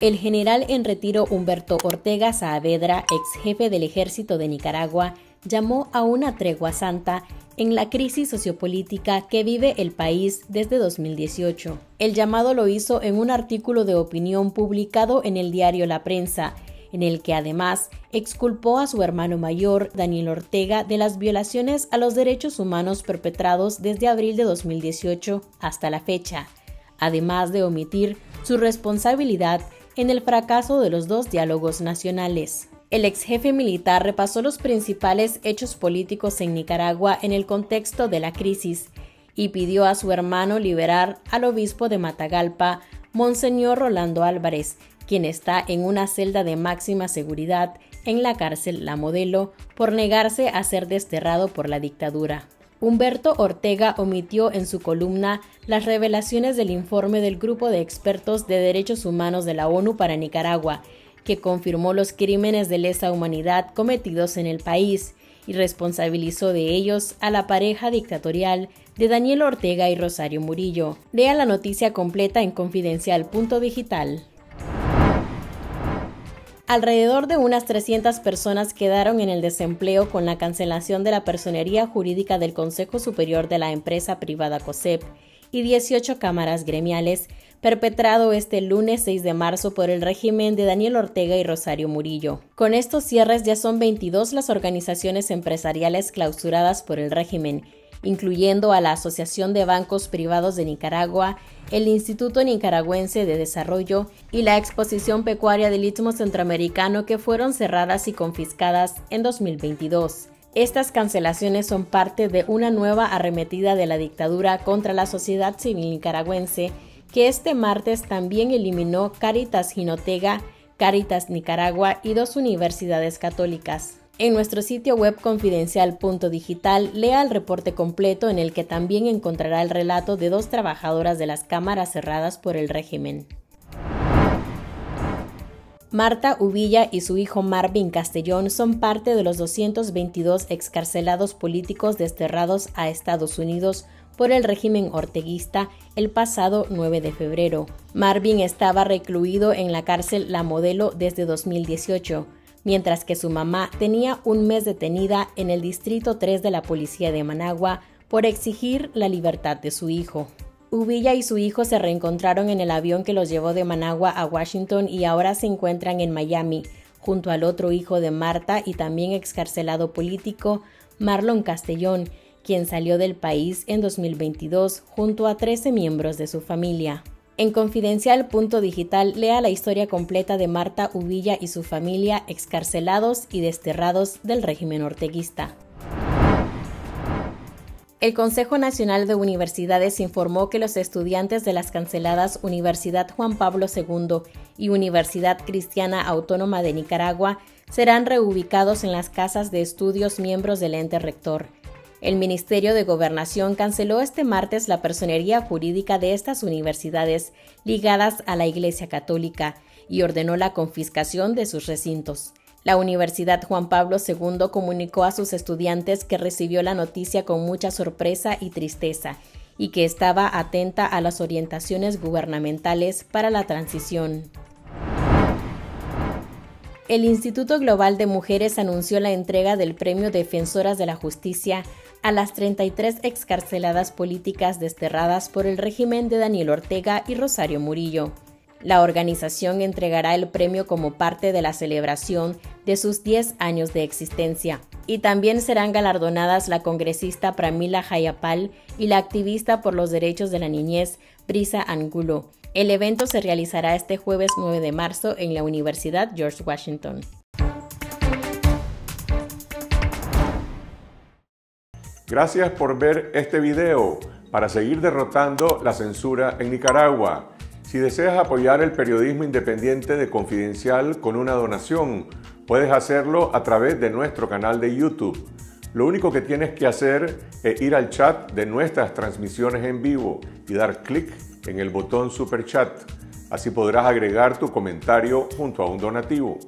El general en retiro Humberto Ortega Saavedra, ex jefe del ejército de Nicaragua, llamó a una tregua santa en la crisis sociopolítica que vive el país desde 2018. El llamado lo hizo en un artículo de opinión publicado en el diario La Prensa, en el que además exculpó a su hermano mayor, Daniel Ortega, de las violaciones a los derechos humanos perpetrados desde abril de 2018 hasta la fecha, además de omitir su responsabilidad en el fracaso de los dos diálogos nacionales. El ex jefe militar repasó los principales hechos políticos en Nicaragua en el contexto de la crisis y pidió a su hermano liberar al obispo de Matagalpa, Monseñor Rolando Álvarez, quien está en una celda de máxima seguridad en la cárcel La Modelo por negarse a ser desterrado por la dictadura. Humberto Ortega omitió en su columna las revelaciones del informe del Grupo de Expertos de Derechos Humanos de la ONU para Nicaragua, que confirmó los crímenes de lesa humanidad cometidos en el país y responsabilizó de ellos a la pareja dictatorial de Daniel Ortega y Rosario Murillo. Lea la noticia completa en confidencial.digital. Alrededor de unas 300 personas quedaron en el desempleo con la cancelación de la personería jurídica del Consejo Superior de la empresa privada COSEP y 18 cámaras gremiales, perpetrado este lunes 6 de marzo por el régimen de Daniel Ortega y Rosario Murillo. Con estos cierres ya son 22 las organizaciones empresariales clausuradas por el régimen, incluyendo a la Asociación de Bancos Privados de Nicaragua, el Instituto Nicaragüense de Desarrollo y la Exposición Pecuaria del Istmo Centroamericano que fueron cerradas y confiscadas en 2022. Estas cancelaciones son parte de una nueva arremetida de la dictadura contra la sociedad civil nicaragüense que este martes también eliminó Caritas Ginotega, Caritas Nicaragua y dos universidades católicas. En nuestro sitio web confidencial.digital lea el reporte completo en el que también encontrará el relato de dos trabajadoras de las cámaras cerradas por el régimen. Marta Uvilla y su hijo Marvin Castellón son parte de los 222 excarcelados políticos desterrados a Estados Unidos por el régimen orteguista el pasado 9 de febrero. Marvin estaba recluido en la cárcel La Modelo desde 2018 mientras que su mamá tenía un mes detenida en el Distrito 3 de la Policía de Managua por exigir la libertad de su hijo. Uvilla y su hijo se reencontraron en el avión que los llevó de Managua a Washington y ahora se encuentran en Miami, junto al otro hijo de Marta y también excarcelado político, Marlon Castellón, quien salió del país en 2022 junto a 13 miembros de su familia. En confidencial.digital lea la historia completa de Marta Uvilla y su familia excarcelados y desterrados del régimen orteguista. El Consejo Nacional de Universidades informó que los estudiantes de las canceladas Universidad Juan Pablo II y Universidad Cristiana Autónoma de Nicaragua serán reubicados en las casas de estudios miembros del ente rector. El Ministerio de Gobernación canceló este martes la personería jurídica de estas universidades ligadas a la Iglesia Católica y ordenó la confiscación de sus recintos. La Universidad Juan Pablo II comunicó a sus estudiantes que recibió la noticia con mucha sorpresa y tristeza y que estaba atenta a las orientaciones gubernamentales para la transición. El Instituto Global de Mujeres anunció la entrega del Premio Defensoras de la Justicia a las 33 excarceladas políticas desterradas por el régimen de Daniel Ortega y Rosario Murillo. La organización entregará el premio como parte de la celebración de sus 10 años de existencia. Y también serán galardonadas la congresista Pramila Jayapal y la activista por los derechos de la niñez Brisa Angulo. El evento se realizará este jueves 9 de marzo en la Universidad George Washington. Gracias por ver este video para seguir derrotando la censura en Nicaragua. Si deseas apoyar el periodismo independiente de Confidencial con una donación, puedes hacerlo a través de nuestro canal de YouTube. Lo único que tienes que hacer es ir al chat de nuestras transmisiones en vivo y dar clic en el botón Super Chat. Así podrás agregar tu comentario junto a un donativo.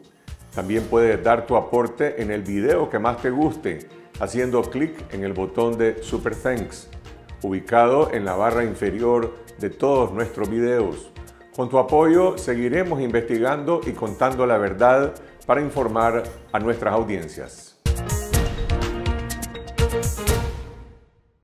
También puedes dar tu aporte en el video que más te guste haciendo clic en el botón de Super Thanks, ubicado en la barra inferior de todos nuestros videos. Con tu apoyo seguiremos investigando y contando la verdad para informar a nuestras audiencias.